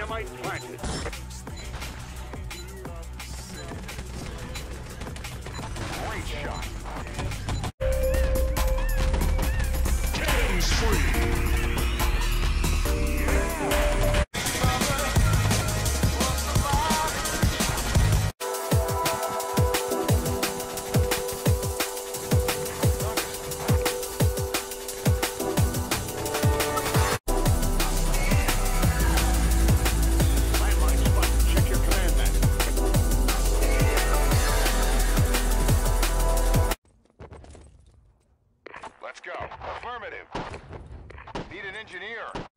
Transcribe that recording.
Dynamite planted. Great shot. Killings free. Let's go. Affirmative. Need an engineer.